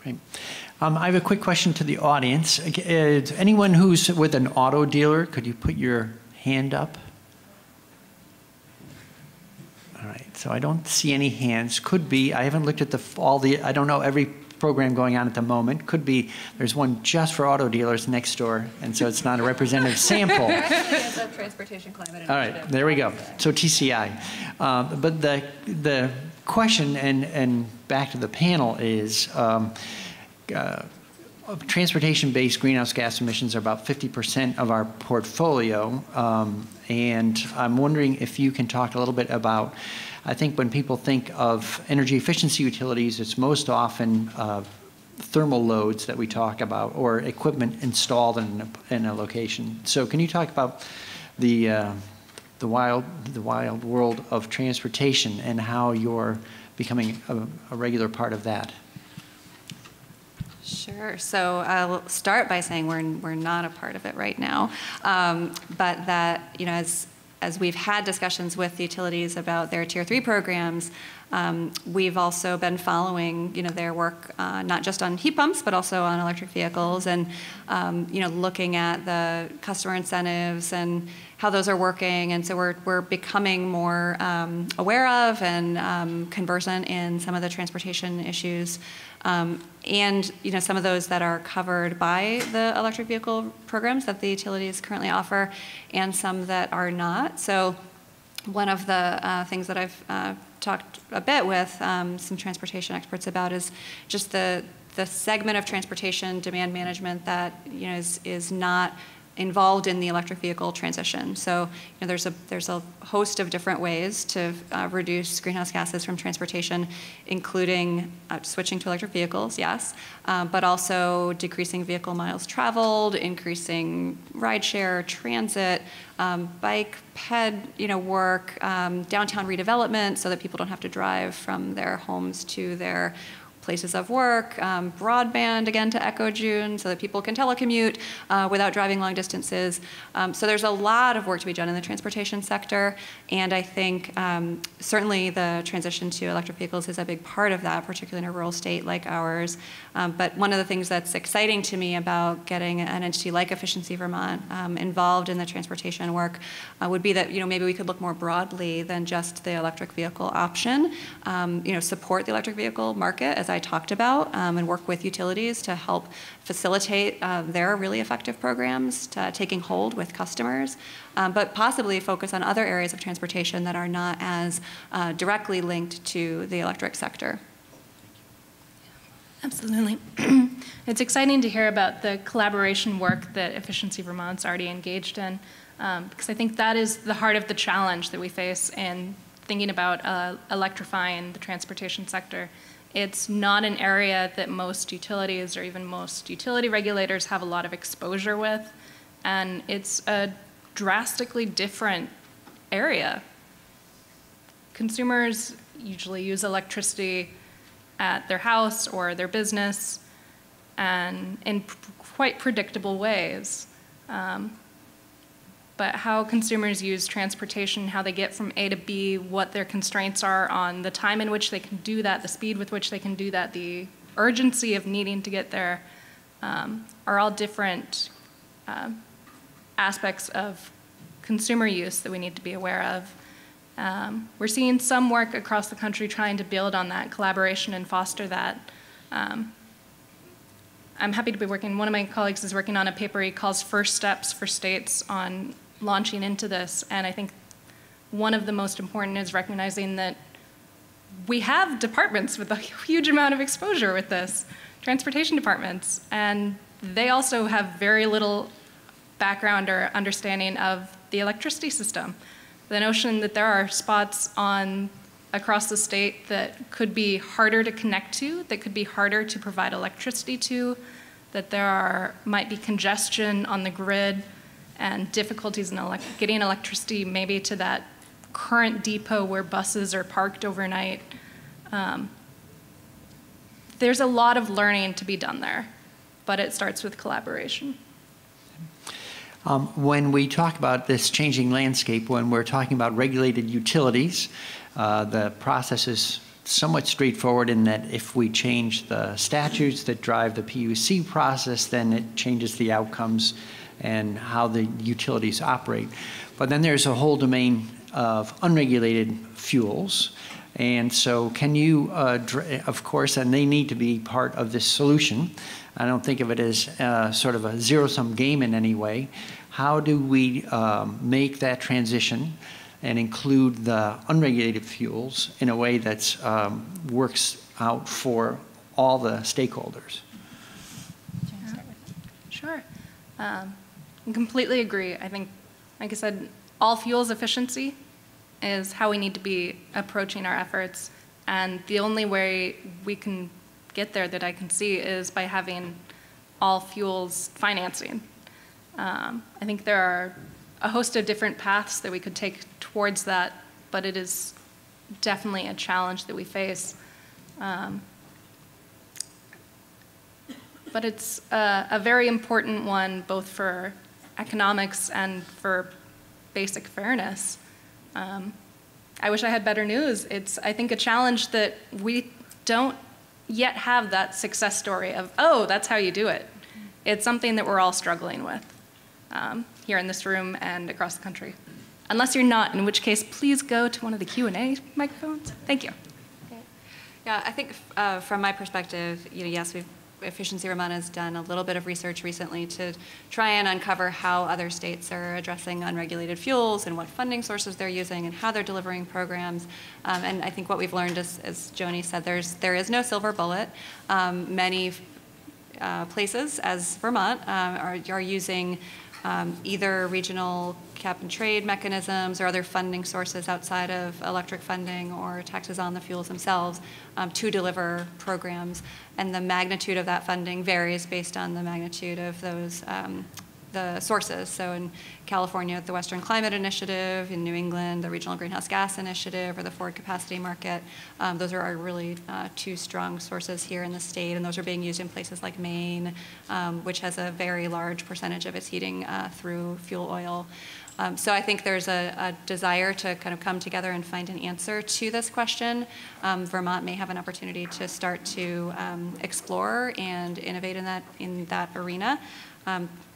Great. Um, I have a quick question to the audience. Is anyone who's with an auto dealer, could you put your hand up? All right, so I don't see any hands. Could be, I haven't looked at the, all the, I don't know every program going on at the moment. Could be, there's one just for auto dealers next door, and so it's not a representative <laughs> sample. Transportation climate All right, there we go. So TCI. Uh, But the, the question, and, and back to the panel, is um, uh, transportation-based greenhouse gas emissions are about 50% of our portfolio. Um, And I'm wondering if you can talk a little bit about, I think when people think of energy efficiency utilities, it's most often uh, thermal loads that we talk about or equipment installed in a, in a location. So can you talk about the, uh, the wild, the wild world of transportation and how you're becoming a, a regular part of that? Sure. So I'll start by saying we're, we're not a part of it right now. Um, but that, you know, as, as we've had discussions with the utilities about their tier three programs, um, we've also been following, you know, their work uh, not just on heat pumps, but also on electric vehicles, and um, you know, looking at the customer incentives and how those are working. And so we're we're becoming more um, aware of and um, conversant in some of the transportation issues, um, and you know, some of those that are covered by the electric vehicle programs that the utilities currently offer, and some that are not. So one of the uh, things that I've uh, talked a bit with um, some transportation experts about is just the the segment of transportation demand management that you know is is not involved in the electric vehicle transition. So you know, there's a there's a host of different ways to uh, reduce greenhouse gases from transportation, including uh, switching to electric vehicles, yes, um, but also decreasing vehicle miles traveled, increasing rideshare, transit, um, bike, ped, you know, work, um, downtown redevelopment, so that people don't have to drive from their homes to their places of work, um, broadband, again, to echo June, so that people can telecommute uh, without driving long distances. Um, so there's a lot of work to be done in the transportation sector, and I think um, certainly the transition to electric vehicles is a big part of that, particularly in a rural state like ours. Um, but one of the things that's exciting to me about getting an entity like Efficiency Vermont um, involved in the transportation work uh, would be that, you know, maybe we could look more broadly than just the electric vehicle option, um, you know, support the electric vehicle market as I talked about um, and work with utilities to help facilitate uh, their really effective programs to, taking hold with customers, um, but possibly focus on other areas of transportation that are not as uh, directly linked to the electric sector. Absolutely. <clears throat> it's exciting to hear about the collaboration work that Efficiency Vermont's already engaged in, um, because I think that is the heart of the challenge that we face in thinking about uh, electrifying the transportation sector. It's not an area that most utilities or even most utility regulators have a lot of exposure with, and it's a drastically different area. Consumers usually use electricity at their house or their business and in quite predictable ways. Um, but how consumers use transportation, how they get from A to B, what their constraints are on the time in which they can do that, the speed with which they can do that, the urgency of needing to get there, um, are all different uh, aspects of consumer use that we need to be aware of. Um, we're seeing some work across the country trying to build on that collaboration and foster that. Um, I'm happy to be working. One of my colleagues is working on a paper he calls First Steps for States on launching into this. And I think one of the most important is recognizing that we have departments with a huge amount of exposure with this, transportation departments, and they also have very little background or understanding of the electricity system. The notion that there are spots on across the state that could be harder to connect to, that could be harder to provide electricity to, that there are, might be congestion on the grid and difficulties in getting electricity maybe to that current depot where buses are parked overnight. Um, there's a lot of learning to be done there, but it starts with collaboration. Um, when we talk about this changing landscape, when we're talking about regulated utilities, uh, the process is somewhat straightforward in that if we change the statutes that drive the PUC process, then it changes the outcomes and how the utilities operate. But then there's a whole domain of unregulated fuels. And so, can you, uh, of course, and they need to be part of this solution. I don't think of it as uh, sort of a zero sum game in any way. How do we um, make that transition and include the unregulated fuels in a way that um, works out for all the stakeholders? Sure. Um, I completely agree. I think, like I said, all fuels efficiency is how we need to be approaching our efforts. And the only way we can get there that I can see is by having all fuels financing. Um, I think there are a host of different paths that we could take towards that, but it is definitely a challenge that we face. Um, but it's a, a very important one both for economics and for basic fairness. Um, I wish I had better news. It's, I think, a challenge that we don't yet have that success story of, oh, that's how you do it. It's something that we're all struggling with um, here in this room and across the country. Unless you're not, in which case, please go to one of the Q&A microphones. Thank you. Yeah, I think uh, from my perspective, you know, yes, we've Efficiency Vermont has done a little bit of research recently to try and uncover how other states are addressing unregulated fuels and what funding sources they're using and how they're delivering programs. Um, and I think what we've learned is, as Joni said, there's, there is no silver bullet. Um, many uh, places, as Vermont, um, are, are using um, either regional cap and trade mechanisms or other funding sources outside of electric funding or taxes on the fuels themselves um, to deliver programs. And the magnitude of that funding varies based on the magnitude of those um, the sources. So in California, the Western Climate Initiative, in New England, the Regional Greenhouse Gas Initiative, or the Forward Capacity Market. Um, those are our really uh, two strong sources here in the state, and those are being used in places like Maine, um, which has a very large percentage of its heating uh, through fuel oil. Um, so I think there's a, a, desire to kind of come together and find an answer to this question. Um, Vermont may have an opportunity to start to um, explore and innovate in that in that arena.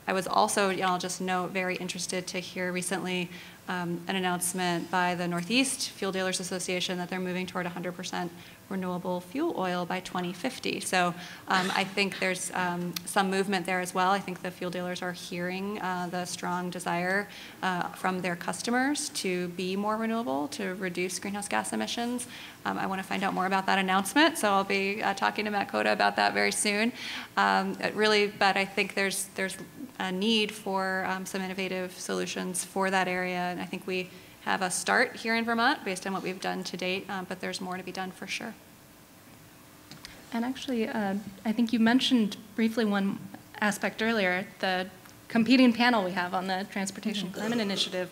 I was also, you know, I'll just note, very interested to hear recently um, an announcement by the Northeast Fuel Dealers Association that they're moving toward 100% renewable fuel oil by 2050. So um, I think there's um, some movement there as well. I think the fuel dealers are hearing uh, the strong desire uh, from their customers to be more renewable, to reduce greenhouse gas emissions. Um, I want to find out more about that announcement, so I'll be uh, talking to Matt Cota about that very soon. Um, really, but I think there's there's a need for um, some innovative solutions for that area, and I think we have a start here in Vermont based on what we've done to date, um, but there's more to be done for sure. And actually, uh, I think you mentioned briefly one aspect earlier, the competing panel we have on the Transportation mm-hmm. Climate Initiative,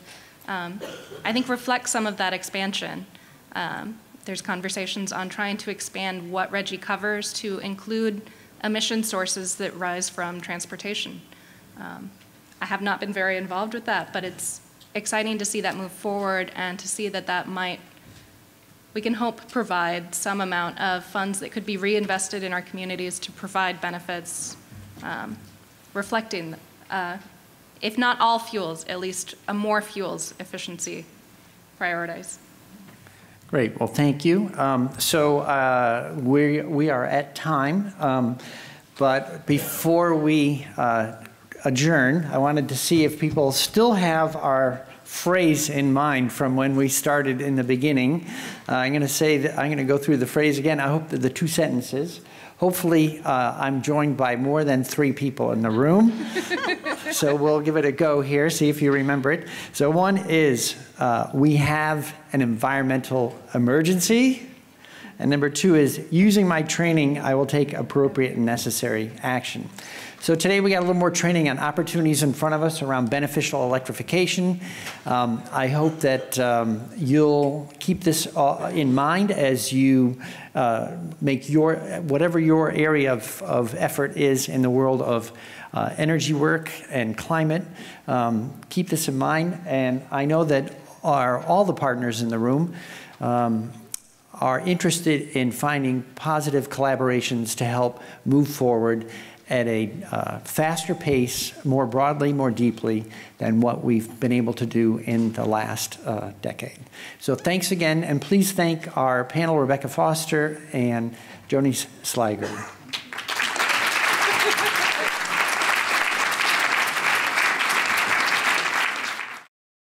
um, I think reflects some of that expansion. Um, there's conversations on trying to expand what RGGI covers to include emission sources that rise from transportation. Um, I have not been very involved with that, but it's exciting to see that move forward and to see that that might, we can hope, provide some amount of funds that could be reinvested in our communities to provide benefits um, reflecting, uh, if not all fuels, at least a more fuels efficiency prioritize. Great. Well, thank you. Um, so uh, we, we are at time. Um, but before we uh, adjourn, I wanted to see if people still have our phrase in mind from when we started in the beginning. Uh, I'm going to say that I'm going to go through the phrase again. I hope that the two sentences. Hopefully, uh, I'm joined by more than three people in the room. <laughs> so we'll give it a go here, see if you remember it. So, one is uh, we have an environmental emergency. And number two is using my training, I will take appropriate and necessary action. So today we got a little more training on opportunities in front of us around beneficial electrification. Um, I hope that um, you'll keep this uh, in mind as you uh, make your, whatever your area of, of effort is in the world of uh, energy work and climate. Um, keep this in mind. And I know that our, all the partners in the room um, are interested in finding positive collaborations to help move forward at a uh, faster pace, more broadly, more deeply than what we've been able to do in the last uh, decade. So thanks again, and please thank our panel, Rebecca Foster and Joni Sliger.